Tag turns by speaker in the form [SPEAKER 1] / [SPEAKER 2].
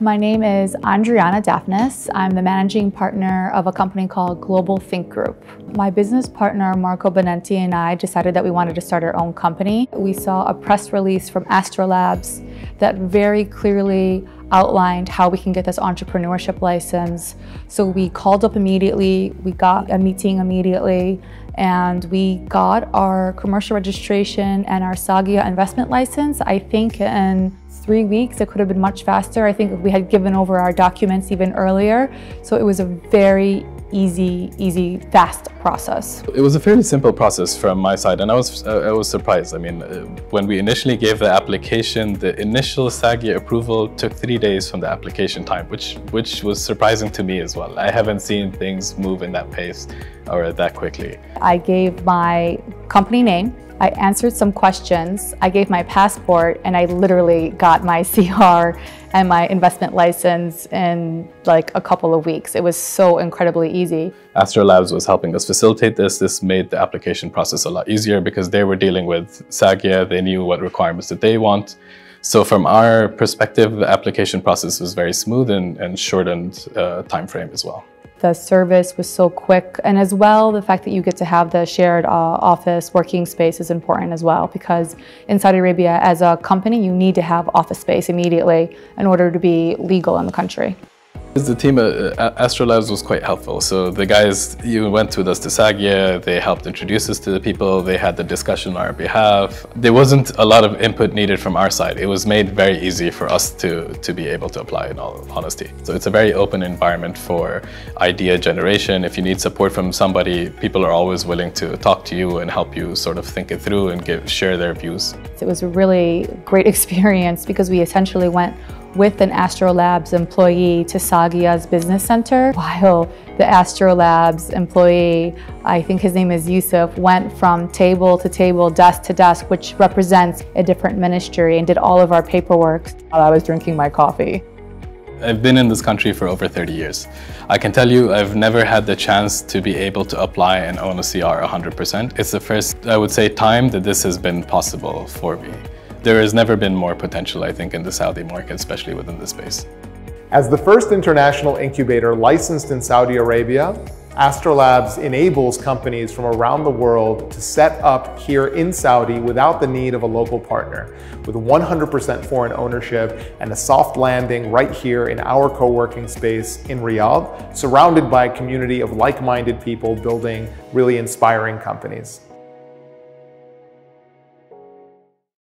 [SPEAKER 1] My name is Andriana Daphnis. I'm the managing partner of a company called Global Think Group. My business partner, Marco Benenti, and I decided that we wanted to start our own company. We saw a press release from Astrolabs that very clearly outlined how we can get this entrepreneurship license. So we called up immediately, we got a meeting immediately, and we got our commercial registration and our Sagia investment license, I think in three weeks. It could have been much faster. I think we had given over our documents even earlier. So it was a very easy, easy, fast process.
[SPEAKER 2] It was a fairly simple process from my side, and I was uh, I was surprised. I mean, uh, when we initially gave the application, the initial SAGIA approval took three days from the application time, which which was surprising to me as well. I haven't seen things move in that pace or that quickly.
[SPEAKER 1] I gave my company name I answered some questions, I gave my passport, and I literally got my CR and my investment license in like a couple of weeks. It was so incredibly easy.
[SPEAKER 2] Astrolabs was helping us facilitate this. This made the application process a lot easier because they were dealing with Sagia. They knew what requirements that they want. So from our perspective, the application process was very smooth and, and shortened uh, time frame as well.
[SPEAKER 1] The service was so quick. And as well, the fact that you get to have the shared uh, office working space is important as well because in Saudi Arabia, as a company, you need to have office space immediately in order to be legal in the country.
[SPEAKER 2] The team at uh, Astrolabs was quite helpful. So the guys you went with us to Sagia, they helped introduce us to the people, they had the discussion on our behalf. There wasn't a lot of input needed from our side. It was made very easy for us to, to be able to apply in all honesty. So it's a very open environment for idea generation. If you need support from somebody, people are always willing to talk to you and help you sort of think it through and give, share their views.
[SPEAKER 1] It was a really great experience because we essentially went with an Astrolabs employee to Sagia's business center, while the Astrolabs employee, I think his name is Yusuf, went from table to table, desk to desk, which represents a different ministry and did all of our paperwork while I was drinking my coffee.
[SPEAKER 2] I've been in this country for over 30 years. I can tell you I've never had the chance to be able to apply and own a CR 100%. It's the first, I would say, time that this has been possible for me. There has never been more potential, I think, in the Saudi market, especially within this space.
[SPEAKER 3] As the first international incubator licensed in Saudi Arabia, Astrolabs enables companies from around the world to set up here in Saudi without the need of a local partner, with 100% foreign ownership and a soft landing right here in our co-working space in Riyadh, surrounded by a community of like-minded people building really inspiring companies.